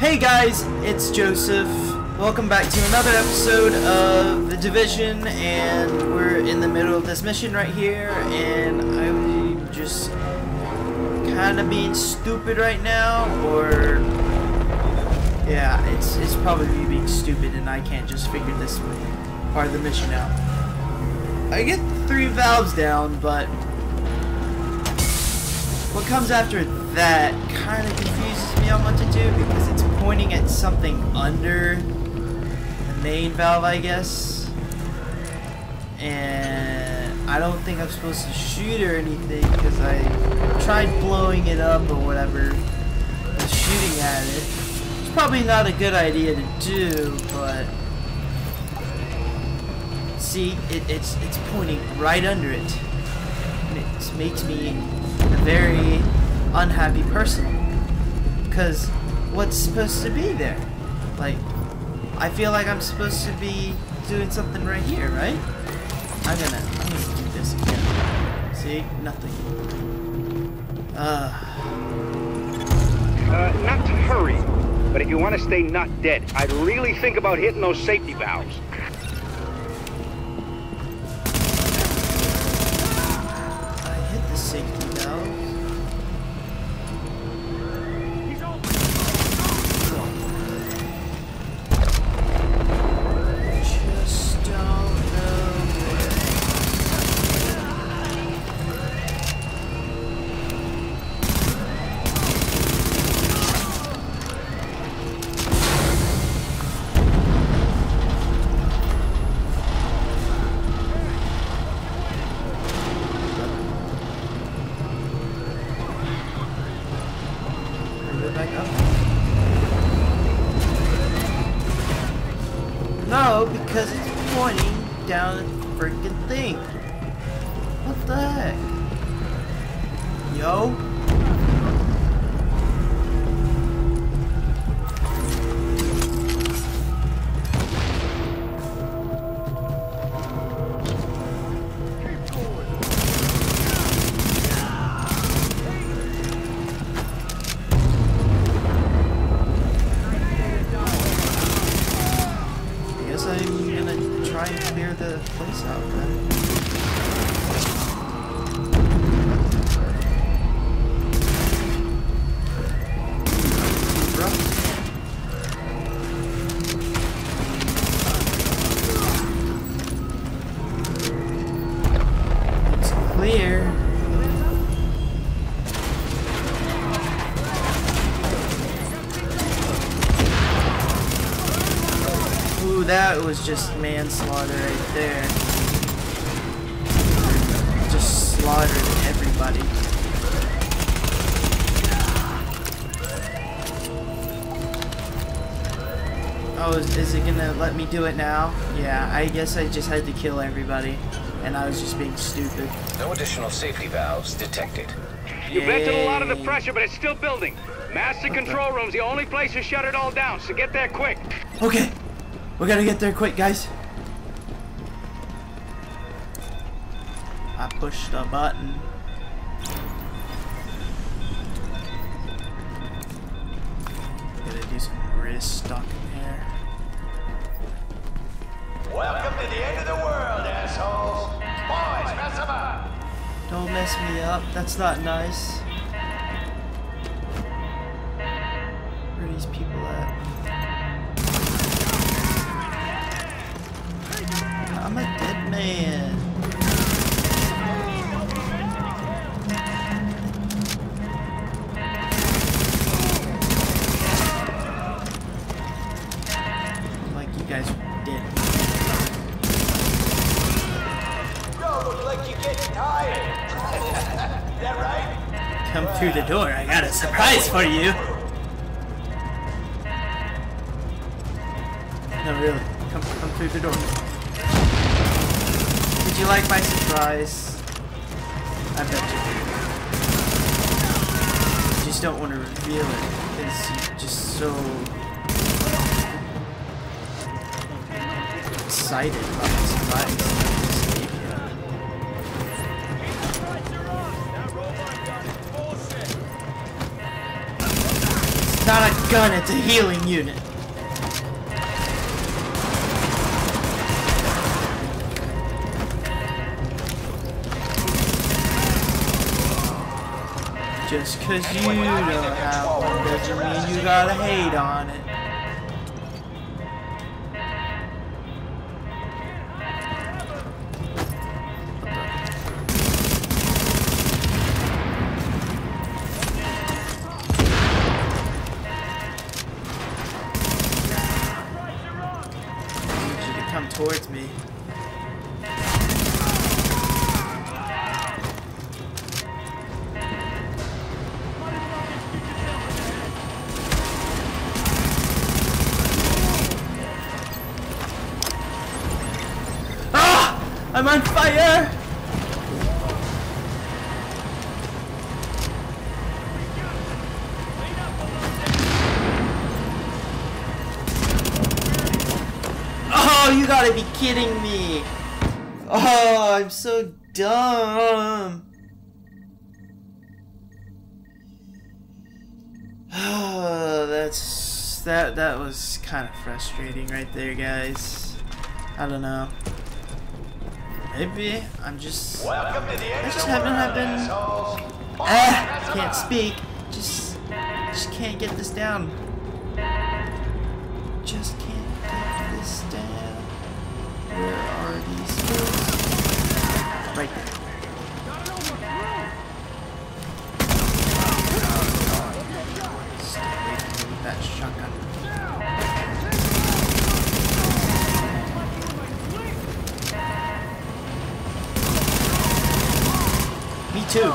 Hey guys, it's Joseph. Welcome back to another episode of The Division, and we're in the middle of this mission right here, and I'm just kind of being stupid right now, or yeah, it's it's probably me being stupid, and I can't just figure this part of the mission out. I get three valves down, but what comes after that kind of confuses me on what to do because it's pointing at something under the main valve, I guess. And I don't think I'm supposed to shoot or anything because I tried blowing it up or whatever. Shooting at it. It's probably not a good idea to do, but see, it, it's it's pointing right under it. It makes me very unhappy person because what's supposed to be there? Like, I feel like I'm supposed to be doing something right here, right? I'm gonna, I'm gonna do this again. See, nothing. Uh. Uh, not to hurry, but if you want to stay not dead, I'd really think about hitting those safety valves. No, because it's pointing down the freaking thing. What the heck? Yo? Clear the place out then. Ooh, that was just manslaughter Oh, is, is it gonna let me do it now? Yeah, I guess I just had to kill everybody. And I was just being stupid. No additional safety valves detected. You vented a lot of the pressure, but it's still building. Master control room's the only place to shut it all down, so get there quick. Okay, we gotta get there quick, guys. I pushed the button. Gotta do some wrist stocking here. Welcome to the end of the world, assholes. Boys, mess them up. Don't mess me up. That's not nice. Where are these people at? I'm a dead man. Through the door. I got a surprise for you. No, really. Come, come through the door. Did you like my surprise? I bet you did. Just don't want to reveal it because just so excited about the surprise. Gun, it's a healing unit. Just cause you don't have one doesn't mean you gotta hate on it. I'm on fire! Oh, you gotta be kidding me! Oh, I'm so dumb! Oh, that's that that was kind of frustrating right there, guys. I don't know. Maybe I'm just Welcome to the I just haven't world, been ah can't speak. Just just can't get this down. Crew.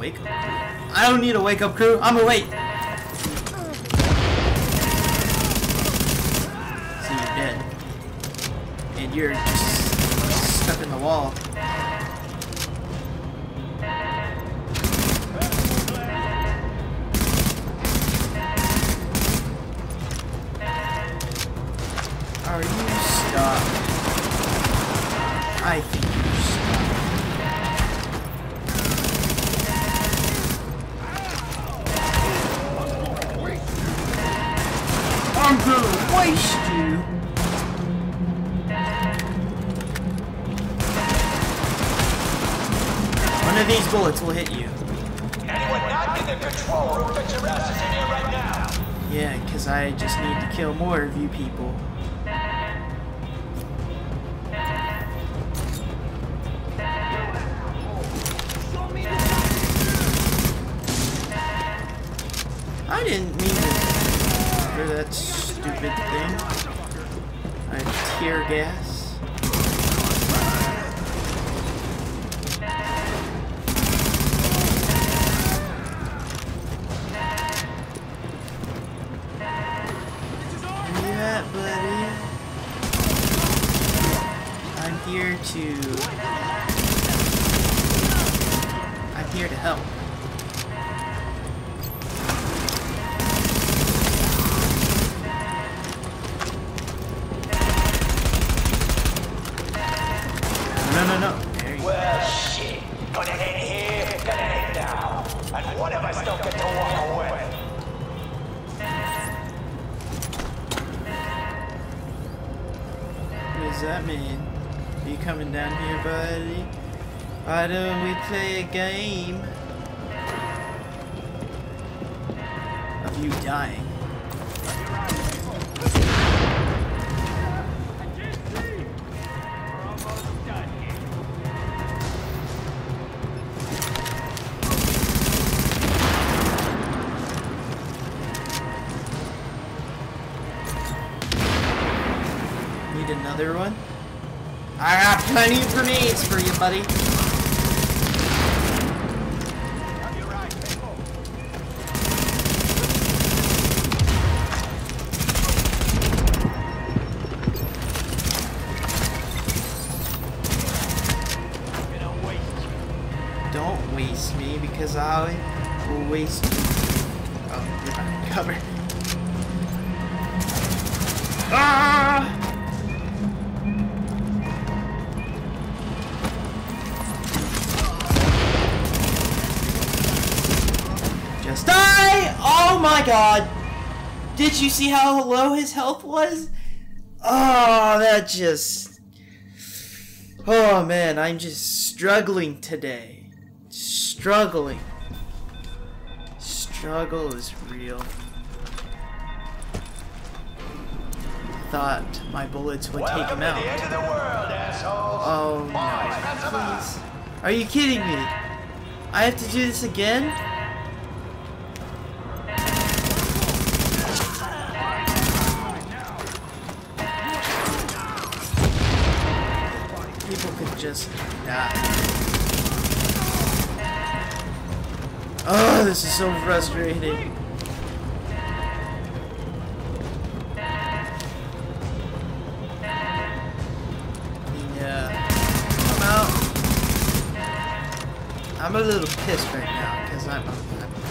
Wake up. I don't need a wake up crew. I'm awake. One of these bullets will hit you. Anyone not in the control room, your asses in here right now. Yeah, because I just need to kill more of you people. I didn't mean to for that stupid thing. I tear gas. One of us don't get to walk away. What does that mean? Are you coming down here, buddy? Why don't we play a game of you dying? Need another one? I got plenty of grenades for you, buddy. Don't waste me because I will waste you. Oh. Ah! God! Did you see how low his health was? Oh, that just. Oh man, I'm just struggling today. Struggling. Struggle is real. Thought my bullets would take him out. the end of the world. Oh no, hands them up. please. Are you kidding me? I have to do this again? This is so frustrating. Yeah. Come out. I'm a little pissed right now because I'm, I'm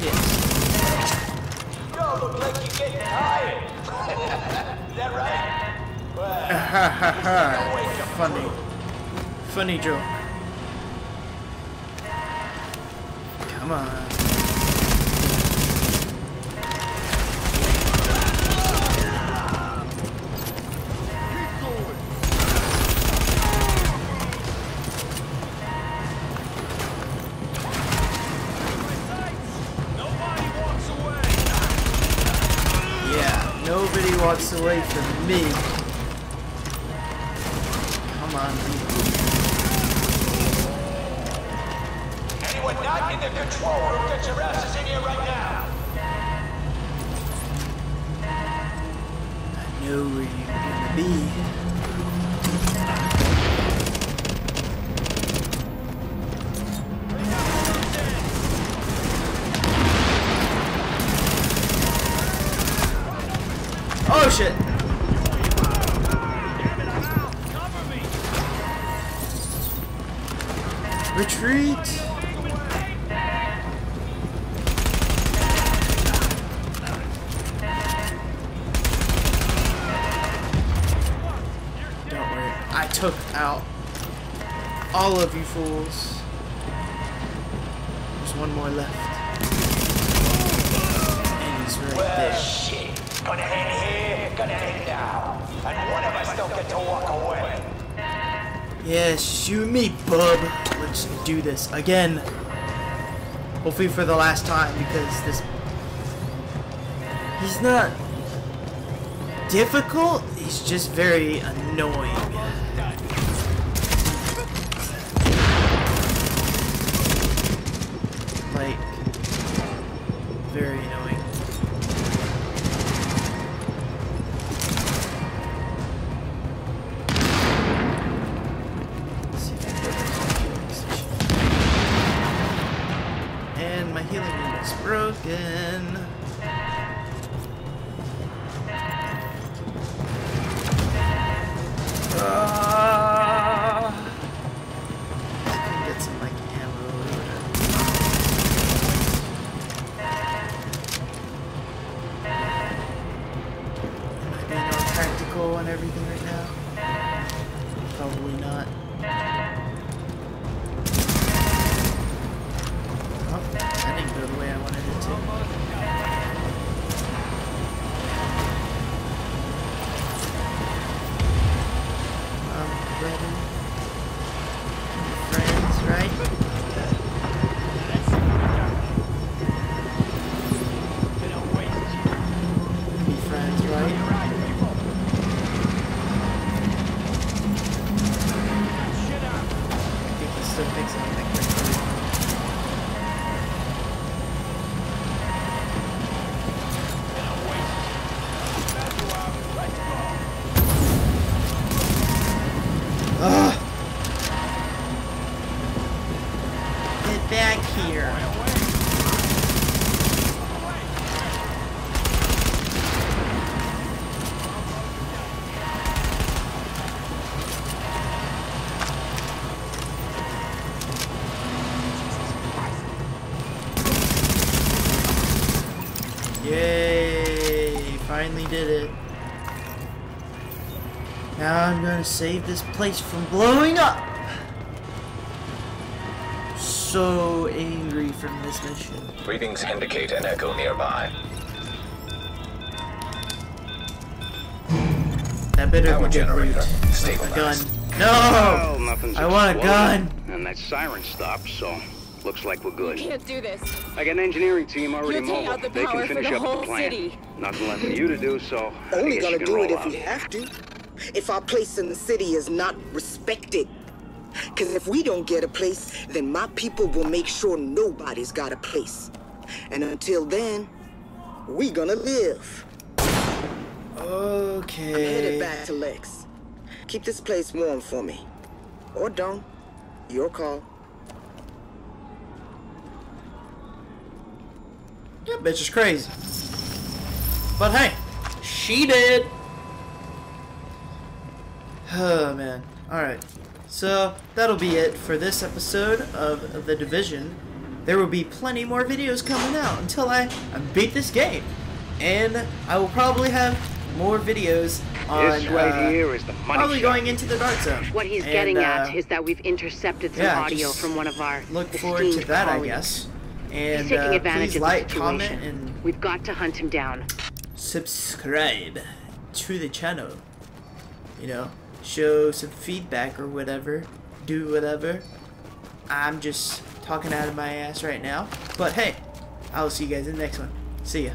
pissed. You look like you're getting tired. Is that right? Well. Funny. Funny joke. Come on. Away from me. Come on, people. anyone not in the control room, get your asses in here right now. I know where you're gonna be. I took out all of you fools. There's one more left. And he's right Well, there. shit. Gonna end here, gonna end now. And one of us don't get to walk away. Yes, you and me, bub. Let's do this again. Hopefully for the last time because this. He's not difficult, he's just very annoying. Friends, back here. Yay! Finally did it. Now I'm gonna save this place from blowing up so angry from this mission. Readings indicate an echo nearby. That better be generator. Stable a gun. No! Well, I exploded. want a gun! And that siren stopped, so looks like we're good. We can't do this. I got an engineering team already you mobile. The they can finish the up the plan. City. Nothing left for you to do, so. Only got to do it if out. we have to. If our place in the city is not respected. Cause if we don't get a place, then my people will make sure nobody's got a place. And until then, we gonna live. Okay. I'm headed back to Lex. Keep this place warm for me. Or don't. Your call. That bitch is crazy. But hey, she did. Oh man. Alright. So that'll be it for this episode of The Division. There will be plenty more videos coming out until I, I beat this game. And I will probably have more videos on This right uh, here is the money probably shot. going into the dark zone. What he's And, getting uh, at is that we've intercepted some yeah, audio from one of our look forward to esteemed that, I colleagues. guess. He's And taking uh, advantage please of like, the comment, situation. and We've got to hunt him down. subscribe to the channel. You know, show some feedback or whatever. Do whatever. I'm just talking out of my ass right now. But hey, I will see you guys in the next one. See ya.